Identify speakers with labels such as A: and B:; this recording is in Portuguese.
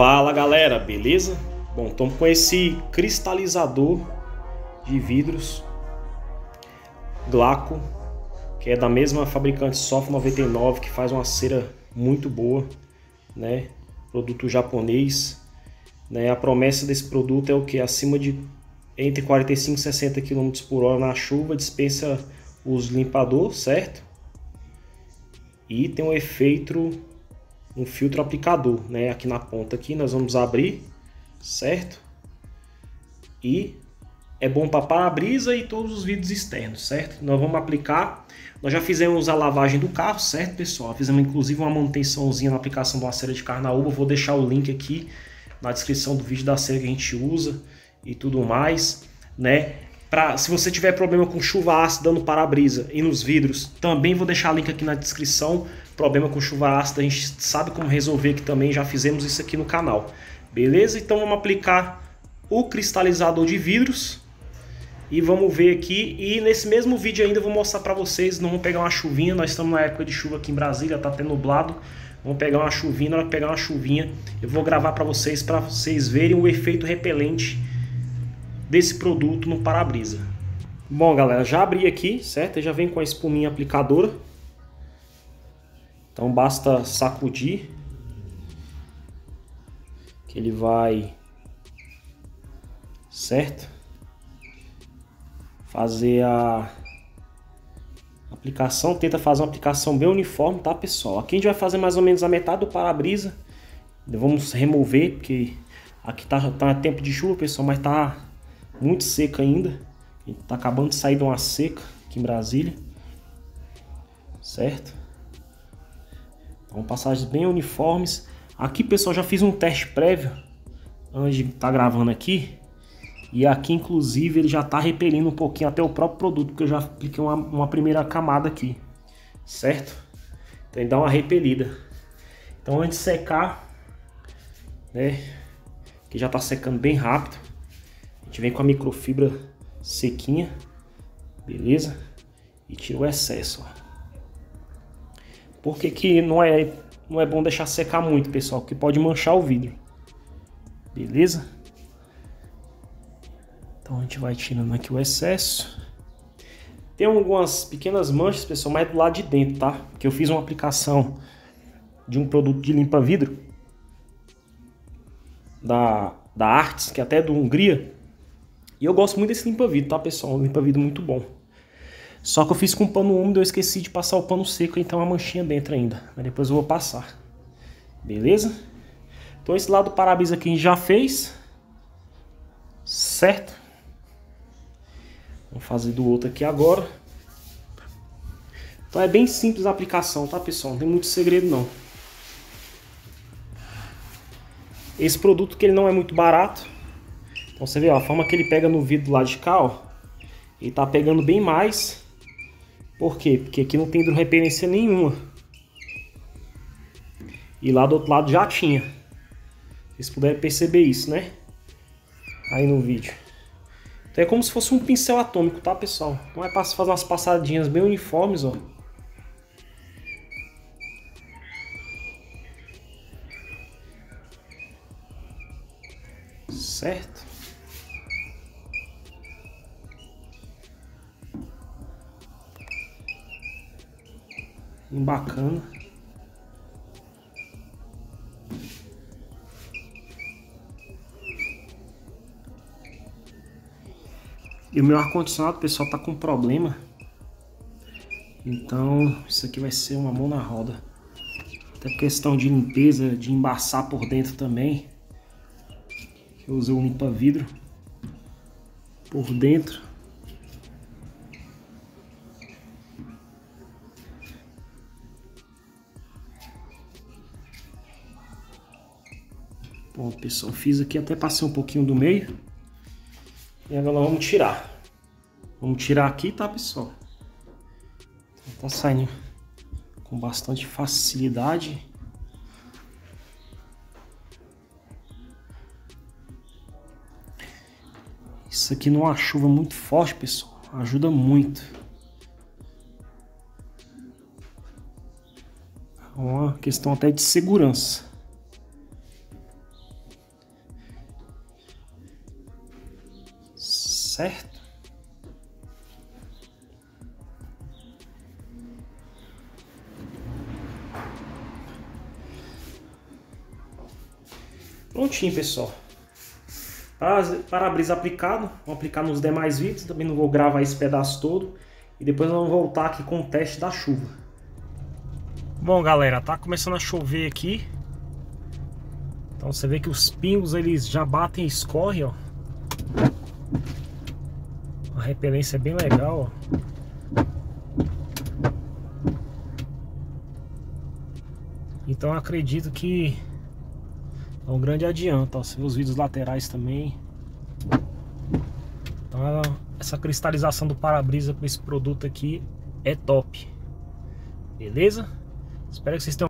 A: Fala galera, beleza? Bom, estamos com esse cristalizador de vidros Glaco, que é da mesma fabricante Soft 99, que faz uma cera muito boa, né? Produto japonês, né? A promessa desse produto é o que acima de entre 45 e 60 km por hora na chuva dispensa os limpador, certo? E tem um efeito um filtro aplicador, né? Aqui na ponta aqui nós vamos abrir, certo? E é bom para para-brisa e todos os vidros externos, certo? Nós vamos aplicar, nós já fizemos a lavagem do carro, certo, pessoal? Fizemos inclusive uma manutençãozinha na aplicação da cera de carnaúba, vou deixar o link aqui na descrição do vídeo da cera que a gente usa e tudo mais, né? Pra, se você tiver problema com chuva ácida no para-brisa e nos vidros, também vou deixar o link aqui na descrição. Problema com chuva ácida, a gente sabe como resolver aqui também, já fizemos isso aqui no canal. Beleza? Então vamos aplicar o cristalizador de vidros e vamos ver aqui. E nesse mesmo vídeo ainda eu vou mostrar para vocês, não vamos pegar uma chuvinha, nós estamos na época de chuva aqui em Brasília, tá até nublado. Vamos pegar uma chuvinha, na hora que pegar uma chuvinha, eu vou gravar para vocês, para vocês verem o efeito repelente desse produto no para-brisa. Bom, galera, já abri aqui, certo? já vem com a espuminha aplicadora. Então basta sacudir que ele vai certo? Fazer a aplicação, tenta fazer uma aplicação bem uniforme, tá, pessoal? Aqui a gente vai fazer mais ou menos a metade do para-brisa. Vamos remover porque aqui tá, tá tempo de chuva, pessoal, mas tá muito seca ainda. Tá acabando de sair de uma seca aqui em Brasília. Certo? Então passagens bem uniformes. Aqui, pessoal, já fiz um teste prévio antes de tá gravando aqui. E aqui, inclusive, ele já tá repelindo um pouquinho até o próprio produto, porque eu já apliquei uma, uma primeira camada aqui. Certo? Então ele dá uma repelida. Então antes de secar, né? Que já tá secando bem rápido. A gente vem com a microfibra sequinha, beleza? E tira o excesso, ó. Por que, que não, é, não é bom deixar secar muito, pessoal? Porque pode manchar o vidro. Beleza? Então a gente vai tirando aqui o excesso. Tem algumas pequenas manchas, pessoal, mas do lado de dentro, tá? Porque eu fiz uma aplicação de um produto de limpa vidro da, da Arts, que é até do Hungria. E eu gosto muito desse limpa-vidro, tá, pessoal? Um limpa-vidro muito bom. Só que eu fiz com pano úmido, eu esqueci de passar o pano seco, então a manchinha dentro ainda. Mas depois eu vou passar. Beleza? Então esse lado do para-brisa aqui a gente já fez. Certo? Vamos fazer do outro aqui agora. Então é bem simples a aplicação, tá, pessoal? Não tem muito segredo, não. Esse produto que ele não é muito barato, então você vê ó, a forma que ele pega no vidro lá de cá, ó. Ele tá pegando bem mais. Por quê? Porque aqui não tem hidrorrepelência nenhuma. E lá do outro lado já tinha. Vocês puderem perceber isso, né? Aí no vídeo. Então é como se fosse um pincel atômico, tá, pessoal? Então é para fazer umas passadinhas bem uniformes, ó. Certo? Bacana. E o meu ar-condicionado, pessoal, tá com problema. Então, isso aqui vai ser uma mão na roda. Até questão de limpeza, de embaçar por dentro também. Eu usei um limpa-vidro por dentro. Bom, pessoal, fiz aqui até passei um pouquinho do meio. E agora vamos tirar. Vamos tirar aqui, tá, pessoal? Tá saindo com bastante facilidade. Isso aqui numa chuva muito forte, pessoal, ajuda muito. É uma questão até de segurança. Certo? Prontinho, pessoal. Para-brisa aplicado, vou aplicar nos demais vídeos, também não vou gravar esse pedaço todo. E depois vamos voltar aqui com o teste da chuva. Bom, galera, tá começando a chover aqui. Então você vê que os pingos eles já batem e escorrem, ó. Repelência é bem legal, ó. Então acredito que é um grande adianto, ó. Você vê os vídeos laterais também. Então essa cristalização do para-brisa com esse produto aqui é top. Beleza? Espero que vocês tenham